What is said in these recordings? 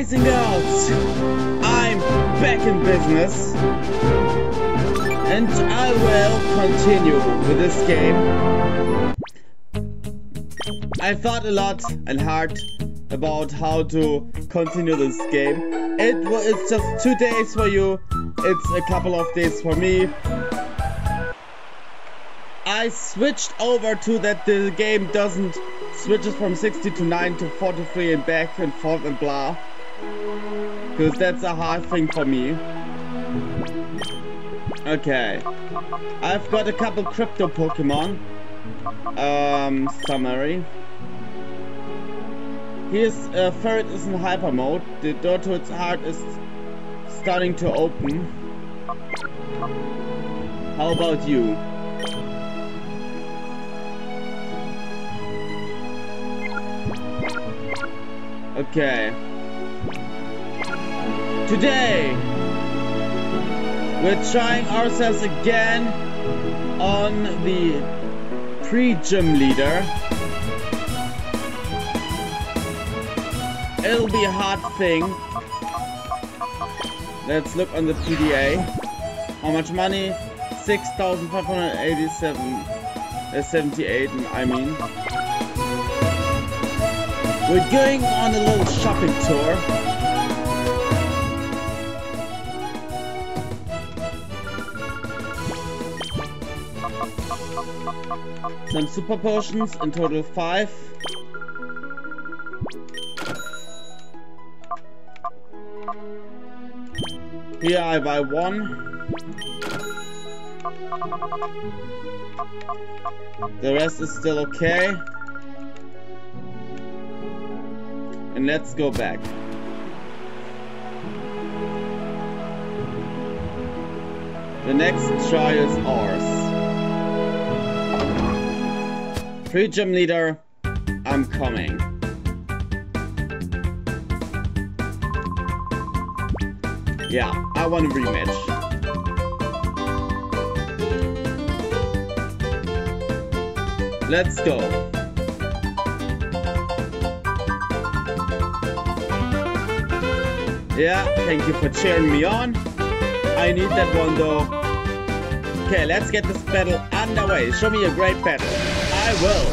Guys and girls, I'm back in business. And I will continue with this game. I thought a lot and hard about how to continue this game. It it's just two days for you. It's a couple of days for me. I switched over to that the game doesn't switches from 60 to 9 to 43 and back and forth and blah. Because that's a hard thing for me. Okay. I've got a couple crypto Pokemon. Um, summary. His uh, Ferret is in hyper mode. The door to its heart is starting to open. How about you? Okay. Today, we're trying ourselves again on the pre-gym leader. It'll be a hard thing. Let's look on the PDA. How much money? 6,587. Uh, 78, I mean. We're going on a little shopping tour. Some super potions, in total five. Here I buy one. The rest is still okay. And let's go back. The next try is ours. Pre-gym leader, I'm coming. Yeah, I want a rematch. Let's go. Yeah, thank you for cheering me on. I need that one though. Okay, let's get this battle underway. Show me a great battle. I will.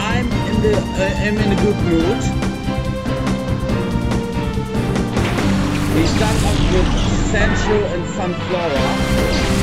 I'm in the uh, I'm in a good mood. We start off with Sandshrew and Sunflora.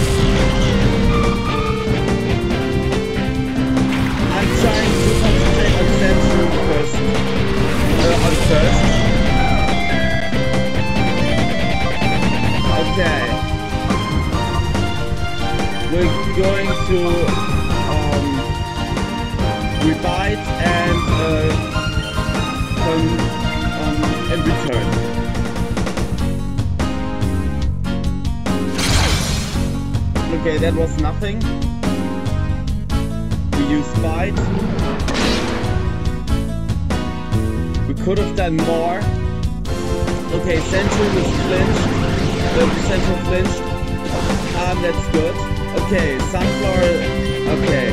That was nothing. We used bite. We could have done more. Okay, Central was flinched. The Central flinched. Um, that's good. Okay, Sunflora. Okay.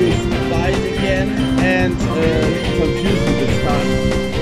Use bite again and uh, confusion this time.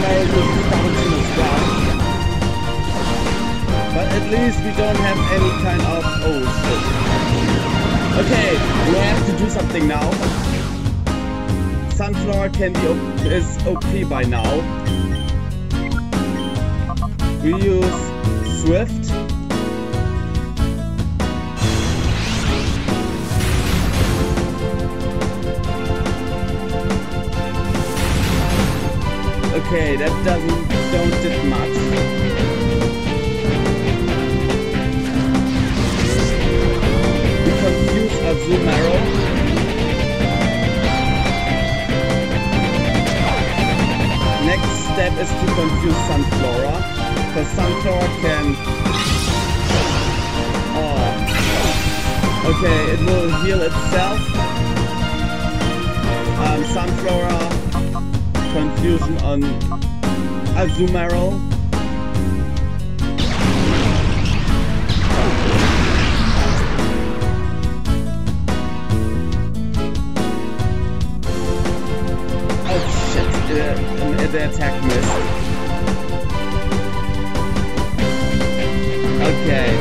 Well. But at least we don't have any kind of... Oh, shit. Okay, we have to do something now. Sunflora can be op is OP by now. We use Swift. Okay, that doesn't don't did much. Confuse Azumarill. Next step is to confuse Sunflora. Because Sunflora can... Oh. Okay, it will heal itself. Um, Sunflora confusion on Azumarill. Oh shit, the, the attack missed. Okay.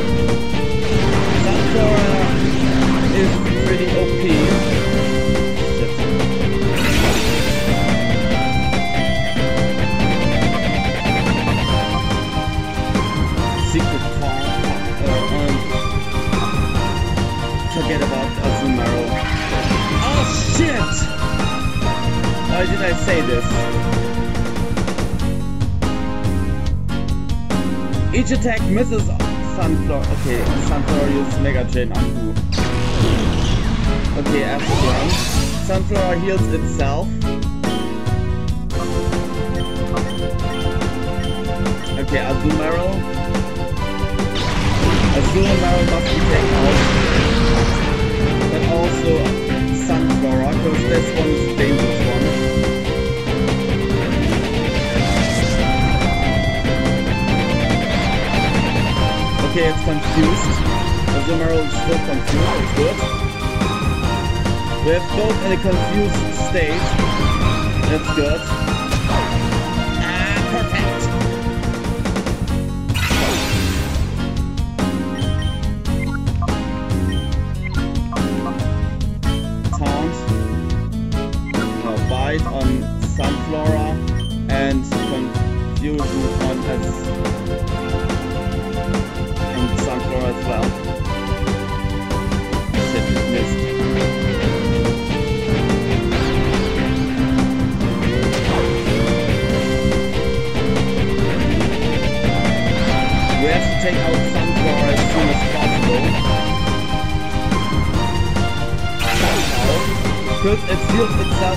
Forget about Azumarill. Oh shit! Why did I say this? Each attack misses Sunflora. Okay, Sunflora uses Mega Drain on who? Okay, after one. Sunflora heals itself. Okay, Azumarill. Azumarill must be taken out. Also Sunflora, because this one is the dangerous one. Okay, it's confused. Azumarill is still confused, it's good. We have both in a confused state. That's good.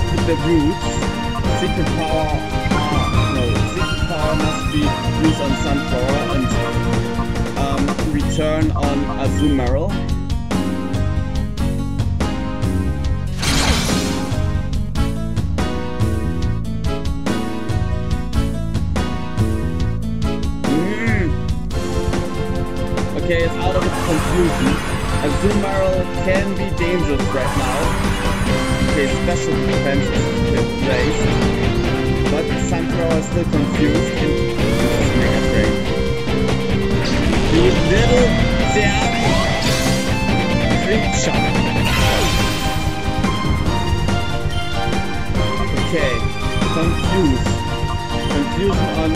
With the roots. Secret power, ah, no, secret power must be used on Sunflora and um, return on Azumarill. Mm. Okay, it's out of its confusion. Azumarill can be dangerous right now. Special defense is placed. But Sunflora is still confused and uses Mega Drain. The little damn creature. Okay, confused. Confusion on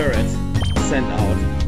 Turret sent out.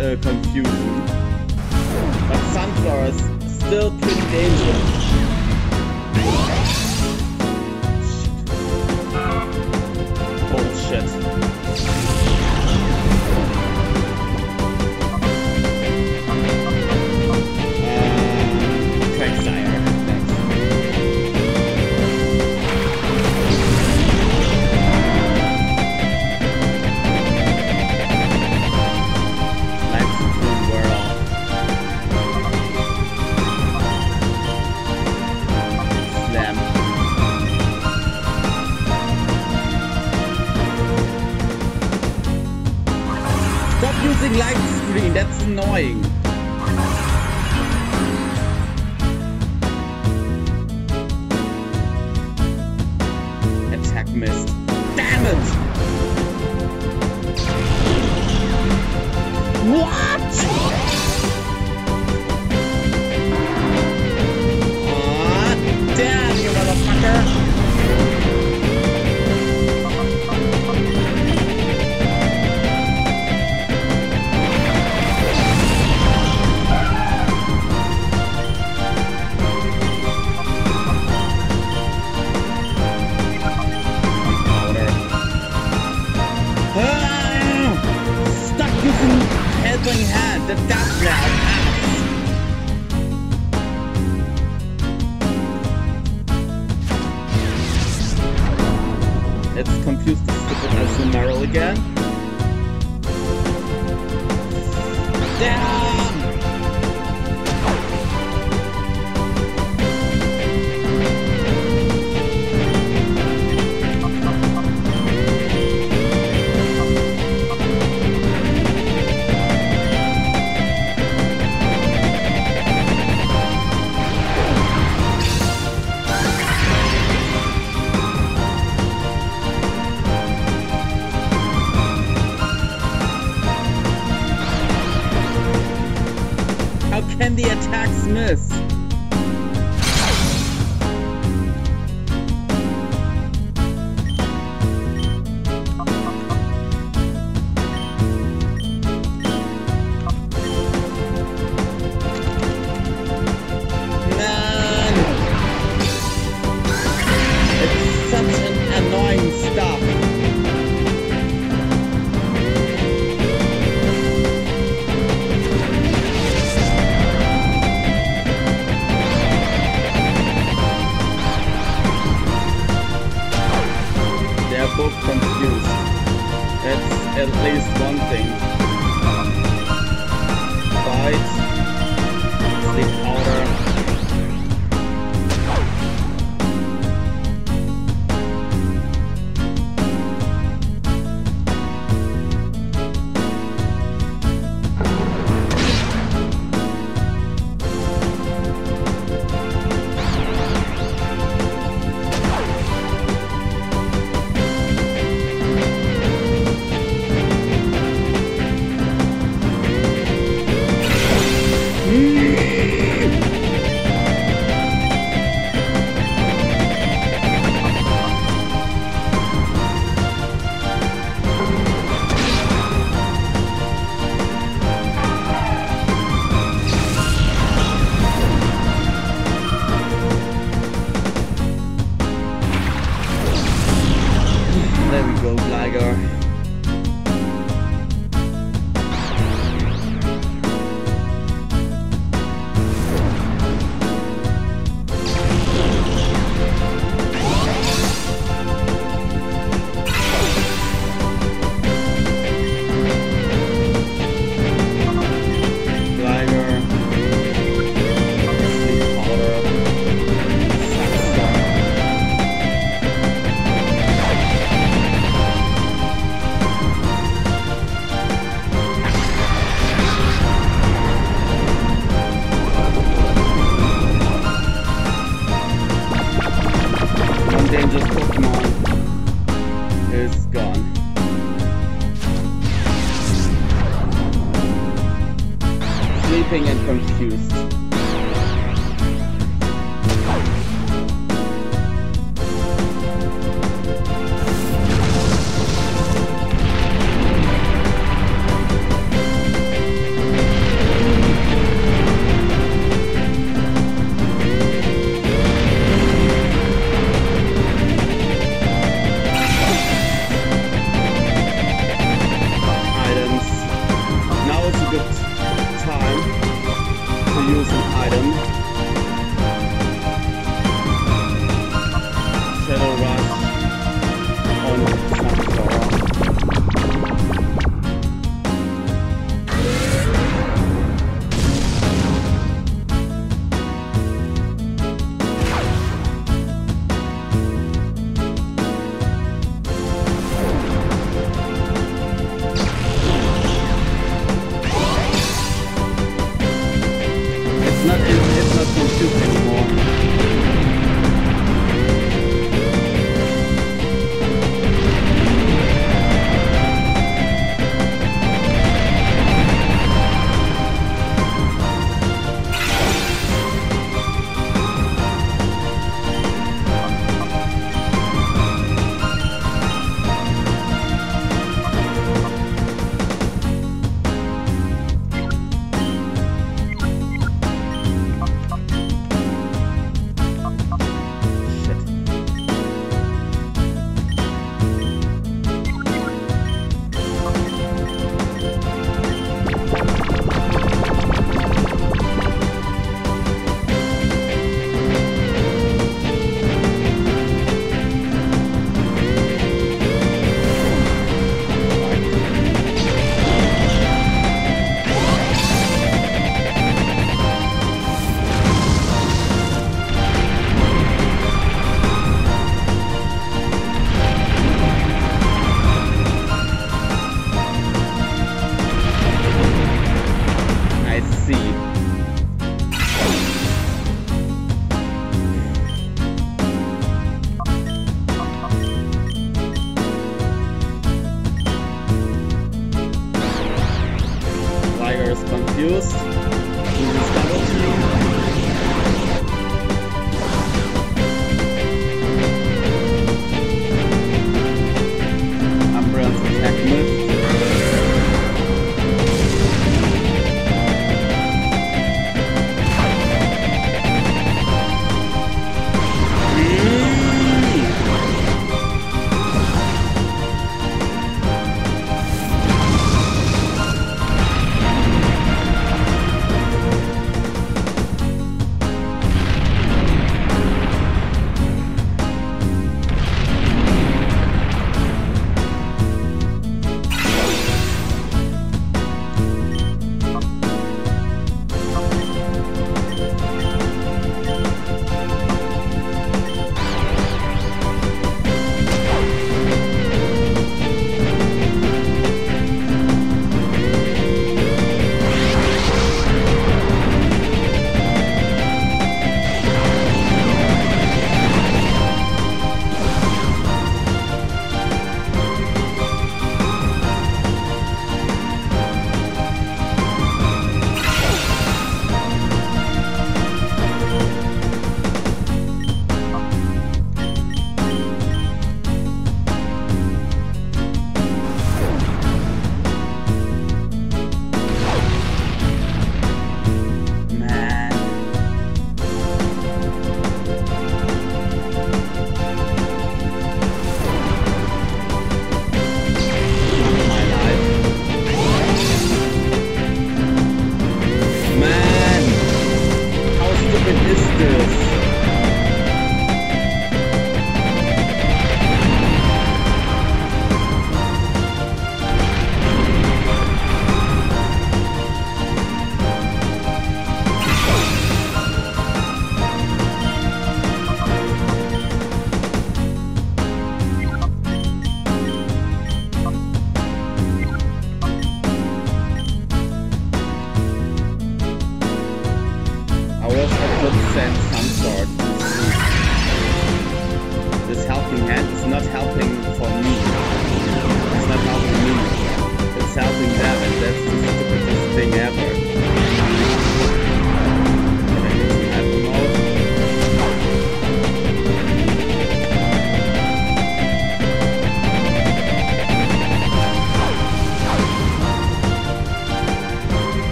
uh, confusion. But sunflowers still pretty dangerous. letzten Neuling. Let's confuse this stupid Azumarill again. Down! goodness.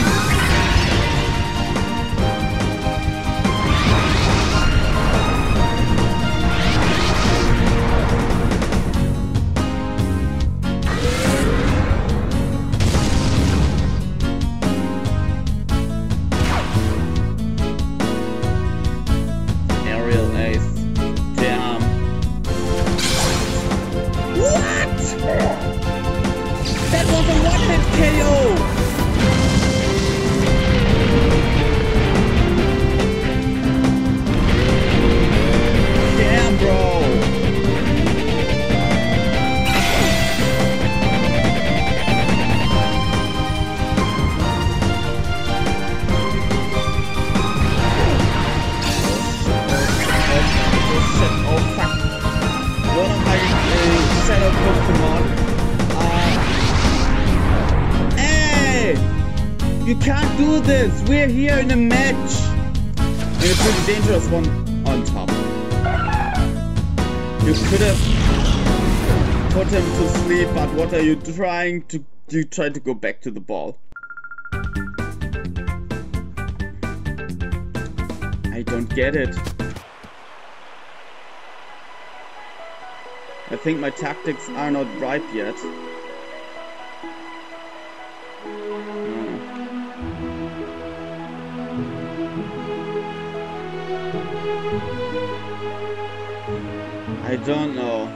Him Pokemon. Uh, hey! You can't do this! We're here in a match! And a pretty dangerous one on top. You could have put him to sleep, but what are you trying to you try to go back to the ball? I don't get it. I think my tactics are not ripe yet. Hmm. I don't know.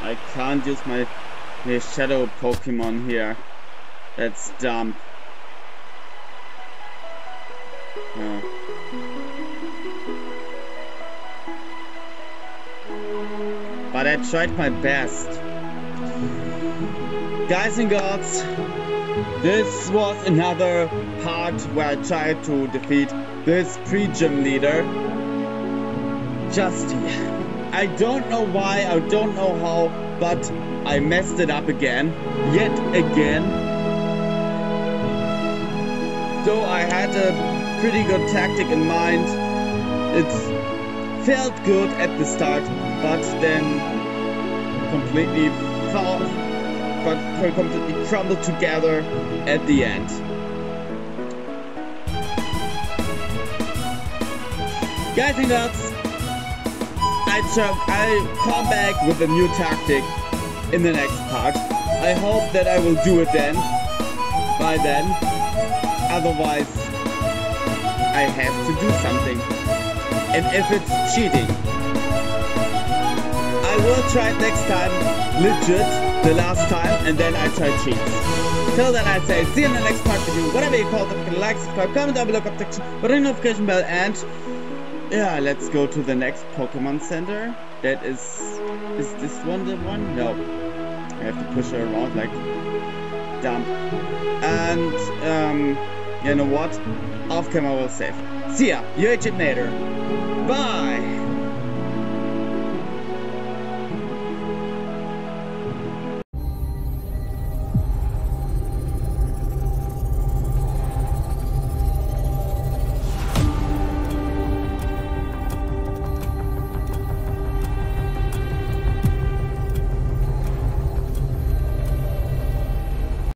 I can't use my, my shadow Pokemon here. That's dumb. Yeah. But I tried my best. Guys and girls, this was another part where I tried to defeat this pre-gym leader. Justy. I don't know why, I don't know how, but I messed it up again. Yet again. Though I had a pretty good tactic in mind, it felt good at the start, but then completely fall, but completely crumbled together at the end. Guys and girls, Try, I come back with a new tactic in the next part. I hope that I will do it then. By then. Otherwise, I have to do something. And if it's cheating, I will try it next time, legit, the last time, and then I try cheats. Till then I say, see you in the next part video, whatever you call it, like, subscribe, comment down below, comment section, on the notification bell, and yeah, let's go to the next Pokemon Center. That is... Is this one the one? No. I have to push her around like... Dumb. And, um... You know what? Off camera will save. See ya! You're Nader. Bye!